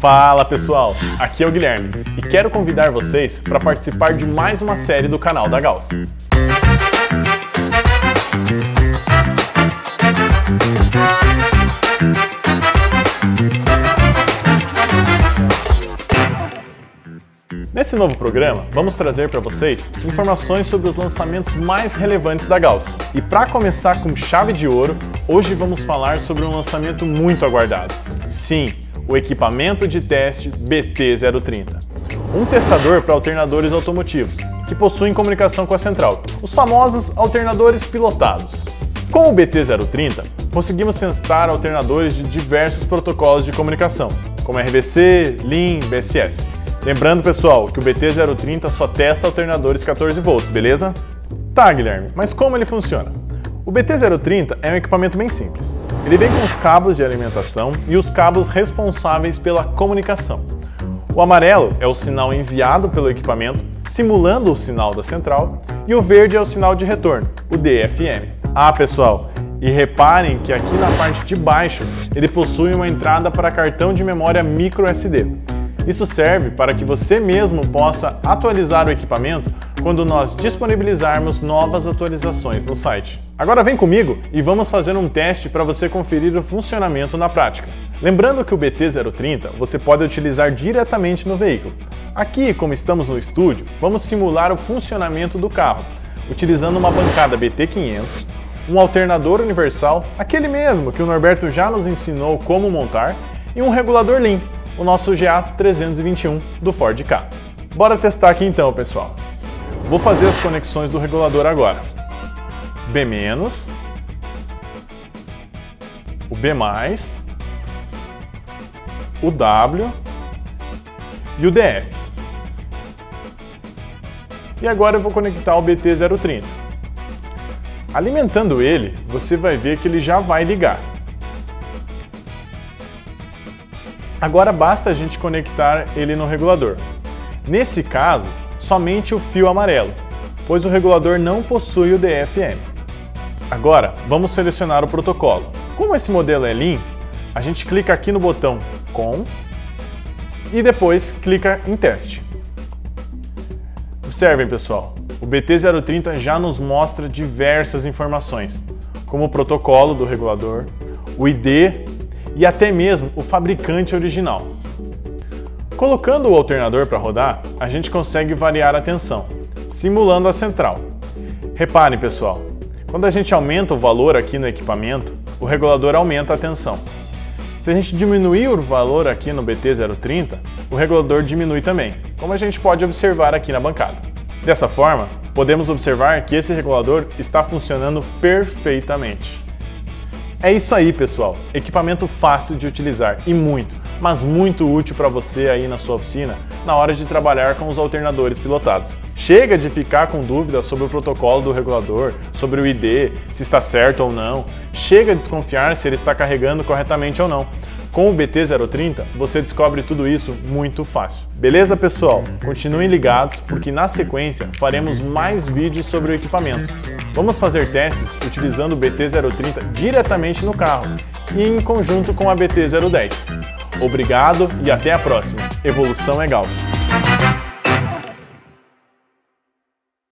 Fala pessoal, aqui é o Guilherme e quero convidar vocês para participar de mais uma série do canal da Gauss. Nesse novo programa, vamos trazer para vocês informações sobre os lançamentos mais relevantes da Gauss. E para começar com chave de ouro, hoje vamos falar sobre um lançamento muito aguardado. Sim, o equipamento de teste BT030. Um testador para alternadores automotivos, que possuem comunicação com a central, os famosos alternadores pilotados. Com o BT030, conseguimos testar alternadores de diversos protocolos de comunicação, como RVC, LIN, BSS. Lembrando, pessoal, que o BT030 só testa alternadores 14 volts, beleza? Tá, Guilherme, mas como ele funciona? O BT030 é um equipamento bem simples. Ele vem com os cabos de alimentação e os cabos responsáveis pela comunicação. O amarelo é o sinal enviado pelo equipamento, simulando o sinal da central, e o verde é o sinal de retorno, o DFM. Ah, pessoal, e reparem que aqui na parte de baixo ele possui uma entrada para cartão de memória micro SD. Isso serve para que você mesmo possa atualizar o equipamento quando nós disponibilizarmos novas atualizações no site. Agora vem comigo e vamos fazer um teste para você conferir o funcionamento na prática. Lembrando que o BT030 você pode utilizar diretamente no veículo. Aqui, como estamos no estúdio, vamos simular o funcionamento do carro, utilizando uma bancada BT500, um alternador universal, aquele mesmo que o Norberto já nos ensinou como montar, e um regulador LIN, o nosso GA321 do Ford Ka. Bora testar aqui então, pessoal. Vou fazer as conexões do regulador agora. B-, o B+, o W e o DF. E agora eu vou conectar o BT030. Alimentando ele, você vai ver que ele já vai ligar. Agora basta a gente conectar ele no regulador. Nesse caso, somente o fio amarelo, pois o regulador não possui o DFM. Agora, vamos selecionar o protocolo. Como esse modelo é Lean, a gente clica aqui no botão Com e depois clica em Teste. Observem, pessoal, o BT030 já nos mostra diversas informações, como o protocolo do regulador, o ID e até mesmo o fabricante original. Colocando o alternador para rodar, a gente consegue variar a tensão, simulando a central. Reparem, pessoal, quando a gente aumenta o valor aqui no equipamento, o regulador aumenta a tensão. Se a gente diminuir o valor aqui no BT030, o regulador diminui também, como a gente pode observar aqui na bancada. Dessa forma, podemos observar que esse regulador está funcionando perfeitamente. É isso aí, pessoal. Equipamento fácil de utilizar e muito, mas muito útil para você aí na sua oficina na hora de trabalhar com os alternadores pilotados. Chega de ficar com dúvidas sobre o protocolo do regulador, sobre o ID, se está certo ou não. Chega de desconfiar se ele está carregando corretamente ou não. Com o BT030, você descobre tudo isso muito fácil. Beleza, pessoal? Continuem ligados porque na sequência faremos mais vídeos sobre o equipamento. Vamos fazer testes utilizando o BT030 diretamente no carro e em conjunto com a BT010. Obrigado e até a próxima. Evolução é Gauss.